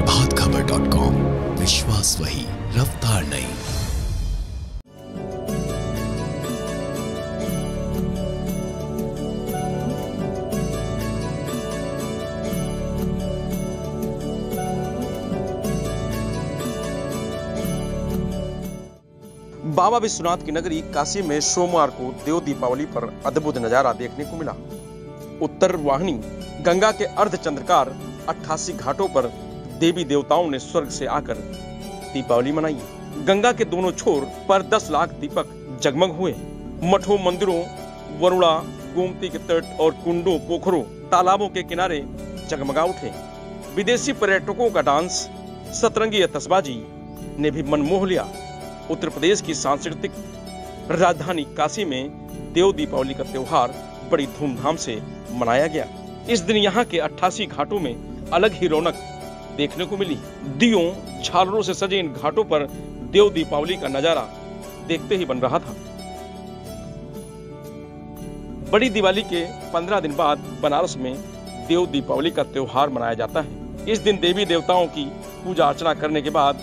Prabhat Khabar dot com विश्वास वही, रफ्तार नहीं बाबा विश्वनाथ की नगरी काशी में सोमवार को देव दीपावली पर अद्भुत नज़ारा देखने को मिला। उत्तर वाहिनी, गंगा के अर्ध चंद्रकार 88 घाटों पर देवी देवताओं ने स्वर्ग से आकर दीपावली मनाई। गंगा के दोनों छोर पर 10 लाख दीपक जगमग हुए। मठों, मंदिरों, वरुणा, गोमती के तट और कुंडों, पोखरों, तालाबों के किनारे जगमगा उठे। विदेशी पर्यटकों का डांस, सतरंगी तस्बाजी ने भी मन मोह लिया। उत्तर प्रदेश की सांस्कृतिक राजधानी काशी में देव दीपावली का त्योहार बड़ी धूमधाम से मनाया गया। इस दिन यहाँ के 88 घाटों में अलग ही रौनक देखने को मिली। दियों झालरों से सजे इन घाटों पर देव दीपावली का नज़ारा देखते ही बन रहा था। बड़ी दिवाली के 15 दिन बाद बनारस में देव दीपावली का त्योहार मनाया जाता है। इस दिन देवी देवताओं की पूजा अर्चना करने के बाद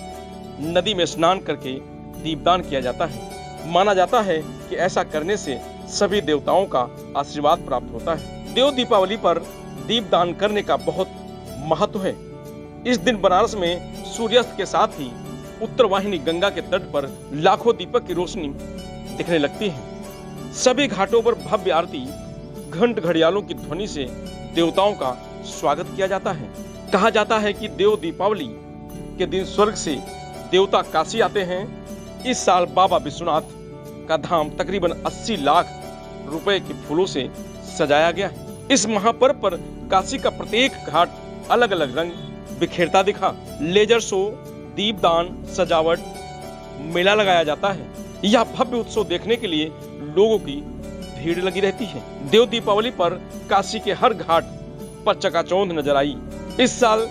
नदी में स्नान करके दीपदान किया जाता है। माना जाता है कि ऐसा करने से सभी देवताओं का आशीर्वाद प्राप्त होता है। देव दीपावली पर दीपदान करने का बहुत महत्व है। इस दिन बनारस में सूर्यास्त के साथ ही उत्तर वाहिनी गंगा के तट पर लाखों दीपक की रोशनी दिखने लगती है। सभी घाटों पर भव्य आरती, घंट घड़ियालों की ध्वनि से देवताओं का स्वागत किया जाता है। कहा जाता है कि देव दीपावली के दिन स्वर्ग से देवता काशी आते हैं। इस साल बाबा विश्वनाथ का धाम तकरीबन 80 लाख रुपए के फूलों से सजाया गया है। इस महापर्व पर काशी का प्रत्येक घाट अलग अलग रंग बिखेरता दिखा। लेजर शो, दीपदान, सजावट, मेला लगाया जाता है। यह भव्य उत्सव देखने के लिए लोगों की भीड़ लगी रहती है। देव दीपावली पर काशी के हर घाट पर चकाचौंध नज़र आई। इस साल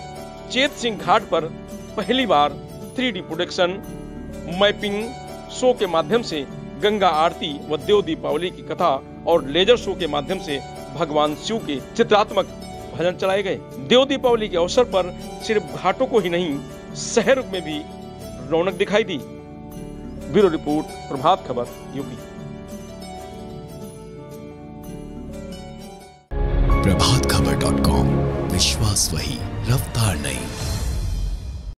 चेत सिंह घाट पर पहली बार three D production, mapping, show के माध्यम से गंगा आरती व देव दीपावली की कथा और लेजर शो के माध्यम से भगवान शिव के चित्रात्मक भजन चलाए गए। देव दीपावली के अवसर पर सिर्फ़ घाटों को ही नहीं, शहर में भी रौनक दिखाई दी। Bureau report, Prabhat Khabar, UP. Prabhat Khabar dot com, विश्वास वही, रफ्तार नहीं।